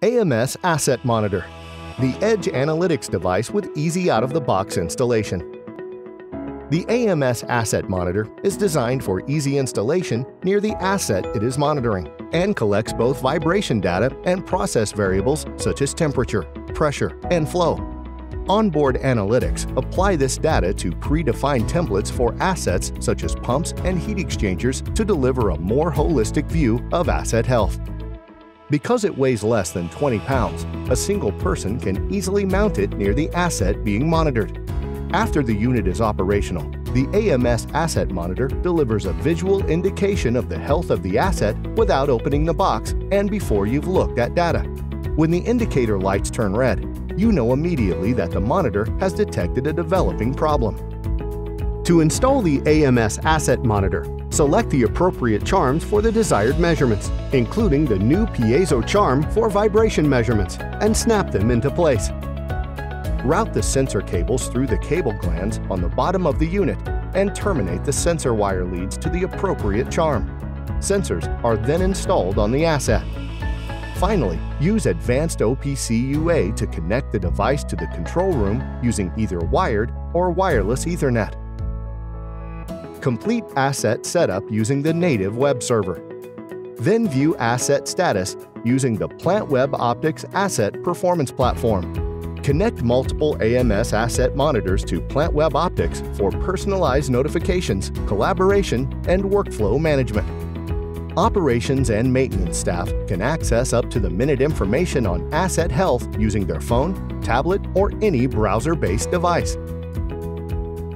AMS Asset Monitor, the Edge Analytics device with easy out-of-the-box installation. The AMS Asset Monitor is designed for easy installation near the asset it is monitoring and collects both vibration data and process variables such as temperature, pressure, and flow. Onboard Analytics apply this data to predefined templates for assets such as pumps and heat exchangers to deliver a more holistic view of asset health. Because it weighs less than 20 pounds, a single person can easily mount it near the asset being monitored. After the unit is operational, the AMS Asset Monitor delivers a visual indication of the health of the asset without opening the box and before you've looked at data. When the indicator lights turn red, you know immediately that the monitor has detected a developing problem. To install the AMS Asset Monitor, select the appropriate charms for the desired measurements, including the new piezo charm for vibration measurements, and snap them into place. Route the sensor cables through the cable glands on the bottom of the unit and terminate the sensor wire leads to the appropriate charm. Sensors are then installed on the asset. Finally, use advanced OPC UA to connect the device to the control room using either wired or wireless Ethernet. Complete asset setup using the native web server. Then view asset status using the PlantWeb Optics Asset Performance Platform. Connect multiple AMS asset monitors to PlantWeb Optics for personalized notifications, collaboration, and workflow management. Operations and maintenance staff can access up to the minute information on asset health using their phone, tablet, or any browser-based device.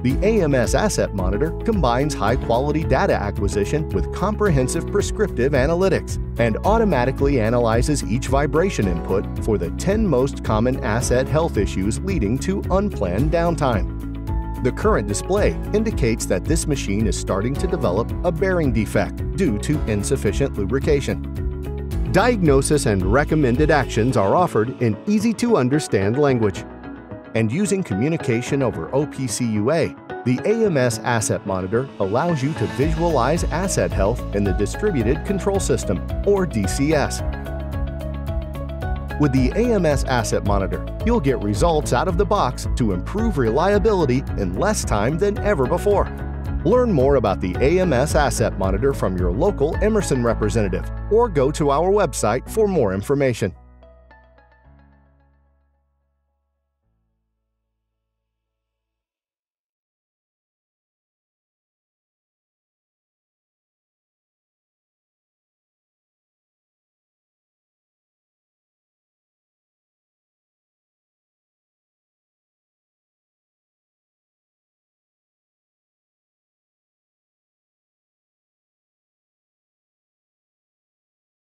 The AMS Asset Monitor combines high-quality data acquisition with comprehensive prescriptive analytics and automatically analyzes each vibration input for the 10 most common asset health issues leading to unplanned downtime. The current display indicates that this machine is starting to develop a bearing defect due to insufficient lubrication. Diagnosis and recommended actions are offered in easy-to-understand language and using communication over OPC UA, the AMS Asset Monitor allows you to visualize asset health in the Distributed Control System, or DCS. With the AMS Asset Monitor, you'll get results out of the box to improve reliability in less time than ever before. Learn more about the AMS Asset Monitor from your local Emerson representative or go to our website for more information.